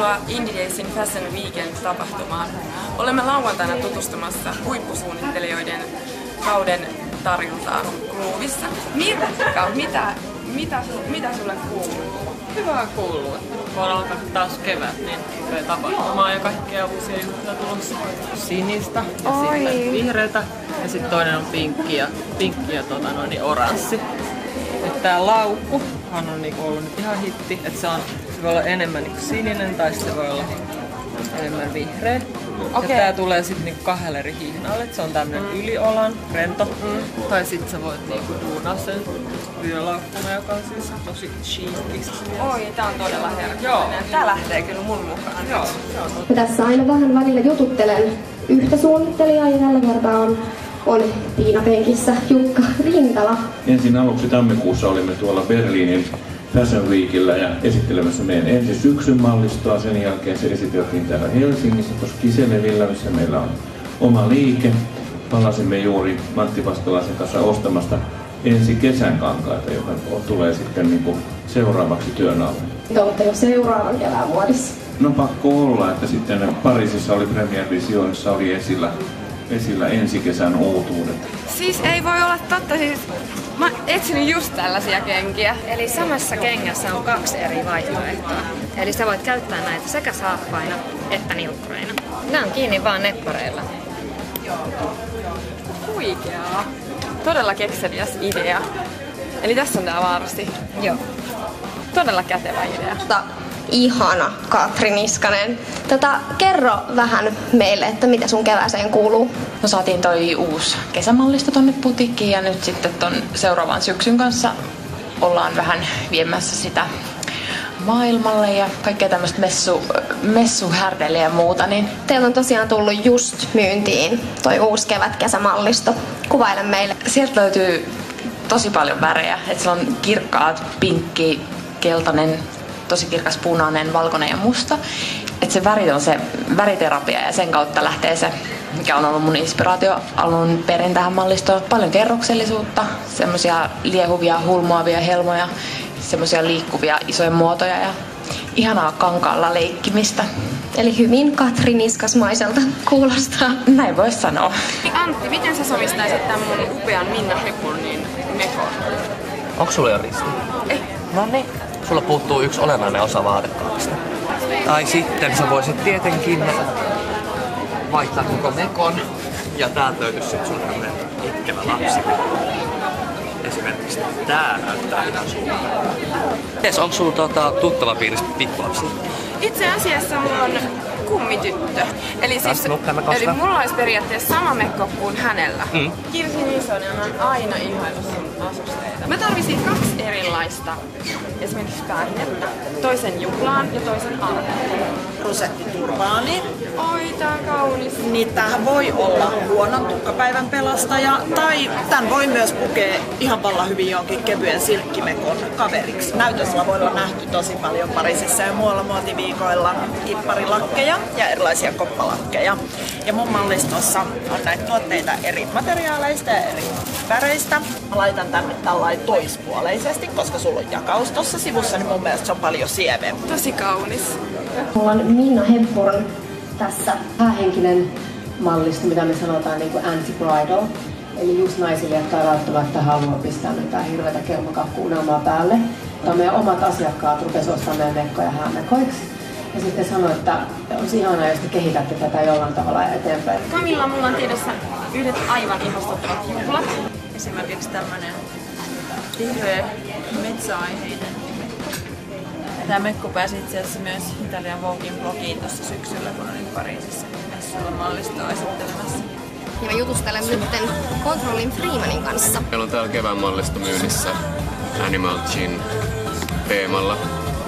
Tervetuloa Indie Daysin Fashion Weekend-tapahtumaan. Olemme lauantaina tutustumassa huippusuunnittelijoiden kauden tarjontaan Groovissa. Mirkka, mitä, mitä, mitä sulle kuuluu? Hyvää kuuluu. Kun on alkanut taas kevät, niin tulee tapahtumaan ja kaikkea uusia juttuja tulossa. Sinistä ja Oi. sitten vihreätä ja sitten toinen on pinkki ja, pinkki ja tota noin, niin oranssi. Nyt tää laukkuhan on niinku ollut nyt ihan hitti, että se, on, se voi olla enemmän niinku sininen tai se voi olla enemmän vihreä. Okei. Ja tää tulee sitten niinku kahdelle eri hihnalle, se on tämmönen mm. yliolan, rento. Mm. Tai sit sä voit niinku duunaa sen vyölaukkuna, joka on siis tosi chiikiksi. Oi, tää on todella herkullinen. Joo. Tää lähtee kyllä mun mukaan. Joo, Ja tässä aina vähän välillä jututtelen yhtä suunnittelijaa ja tällä kertaa on, on Tiina Penkissä Jukka Rintala. Ensin aluksi tammikuussa olimme tuolla Berliinin Fashion Weekillä ja esittelemässä meidän ensi syksyn mallistoa. Sen jälkeen se esiteltiin täällä Helsingissä tuossa Kiselevillä, missä meillä on oma liike. Palasimme juuri Matti Vaskalaisen kanssa ostamasta ensi kesän kankaita, joka tulee sitten niin kuin seuraavaksi työn alle. Te olette jo seuraavan kevään vuodessa. No pakko olla, että sitten Pariisissa oli Premier Visionissa oli esillä, esillä ensi kesän uutuudet. Siis ei voi olla totta, siis mä etsin just tällaisia kenkiä. Eli samassa kengässä on kaksi eri vaihtoehtoa. Eli sä voit käyttää näitä sekä saappaina että nilkkureina. Nämä on kiinni vaan neppareilla. Huikeaa. Todella kekseliäs idea. Eli tässä on tää varsi. Joo. Todella kätevä idea. Tota, ihana Katri Niskanen. Tota, kerro vähän meille, että mitä sun kevääseen kuuluu. No saatiin toi uusi kesämallisto tonne putikkiin ja nyt sitten ton seuraavan syksyn kanssa ollaan vähän viemässä sitä maailmalle ja kaikkea tämmöistä messu, messuhärdeliä ja muuta, niin Teillä on tosiaan tullut just myyntiin toi uusi kevät-kesämallisto. Kuvaile meille. sieltä löytyy tosi paljon värejä. Et se on kirkkaat, pinkki, keltainen, tosi kirkas punainen, valkoinen ja musta. Et se väri on se väriterapia ja sen kautta lähtee se, mikä on ollut mun inspiraatio alun perin tähän mallistoon. Paljon kerroksellisuutta, semmoisia liehuvia, hulmuavia helmoja, semmoisia liikkuvia isoja muotoja ja ihanaa kankaalla leikkimistä. Eli hyvin Katri Niskasmaiselta kuulostaa. Näin voisi sanoa. Antti, miten sä sovistaisit tämän mun upean Minna Hepburnin mekon? Onko sulla jo risti? Ei. No niin. Sulla puuttuu yksi olennainen osa vaatekaapista. Tai sitten sä voisit tietenkin vaihtaa koko mekon ja täältä löytyisi sit sulla tämmönen itkevä lapsi. Esimerkiksi tää näyttää ihan sulta. Tes, onko sulla tota, tuttava piirissä pikkulapsi? Itse asiassa mulla on kummityttö. Eli, siis, eli mulla olisi periaatteessa sama mekko kuin hänellä. Mm. Kirsi Niisonen on aina ihaillut sun asusteita. Mä tarvisin kaksi erilaista esimerkiksi päihdettä. Toisen juhlaan ja toisen arkeen. rusettiturbaani. Oi, tää on kaunis. Niin tämähän voi olla huonon tukkapäivän pelastaja, tai tämän voi myös pukea ihan vallan hyvin jonkin kevyen silkkimekon kaveriksi. Näytöslavoilla nähty tosi paljon Pariisissa ja muualla muotiviikoilla kipparilakkeja ja erilaisia koppalakkeja. Ja mun mallistossa on näitä tuotteita eri materiaaleista ja eri väreistä. Mä laitan tänne tällainen toispuoleisesti, koska sulla on jakaus tuossa sivussa, niin mun mielestä se on paljon sievempi. Tosi kaunis. Mulla on Minna Hepburn tässä päähenkinen mallisto, mitä me sanotaan niin kuin anti-bridal. Eli just naisille, jotka ei välttämättä halua pistää mitään hirveätä kelmakakkuunelmaa päälle. Tai meidän omat asiakkaat rupesivat ostamaan meidän mekkoja häämekoiksi. Ja sitten sanoi, että olisi ihanaa, jos te kehitätte tätä jollain tavalla eteenpäin. Kamilla mulla on tiedossa yhdet aivan ihastuttavat juhlat. Esimerkiksi tämmönen vihreä metsäaiheinen. Tämä mekko pääsi itse asiassa myös Italian Voguein blogiin tuossa syksyllä, kun olin Pariisissa messuilla mallistoa esittelemässä. Ja mä jutustelen nyt Controlin Freemanin kanssa. Meillä on täällä kevään mallisto myynnissä Animal Gin teemalla.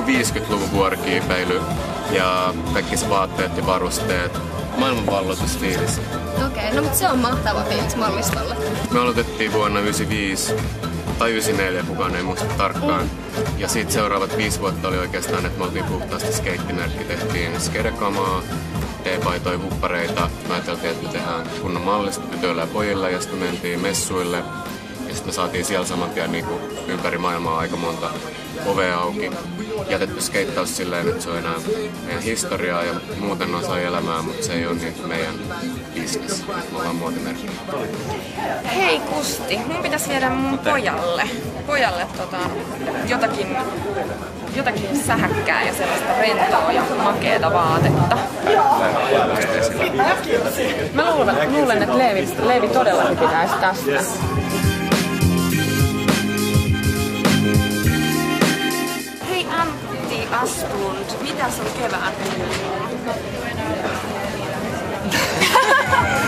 50-luvun vuorikiipeily ja kaikki vaatteet ja varusteet. Maailmanvalloitusfiilis. Okei, okay, no mutta se on mahtava fiilis mallistolle. Me aloitettiin vuonna 95 tai 94, kukaan ei muista tarkkaan. Ja sitten seuraavat viisi vuotta oli oikeastaan, että me oltiin puhtaasti skeittimerkki. Tehtiin skedekamaa, teepaitoja, huppareita. Me ajateltiin, että me tehdään kunnon mallista tytöille ja pojille ja sitten mentiin messuille. Ja sitten me saatiin siellä saman tien niin kuin ympäri maailmaa aika monta ovea auki. Jätetty skeittaus silleen, että se on enää meidän historiaa ja muuten osa elämää, mutta se ei ole niin meidän business. Me ollaan muotimerkki. Hei Kusti, mun pitäisi viedä mun pojalle, pojalle tota, jotakin, jotakin sähäkkää ja sellaista rentoa ja makeeta vaatetta. Mä luulen, luulen että Leevi, Leevi todellakin pitäisi tästä. Hei Antti Asplund, mitä sun kevään kuuluu? Yeah.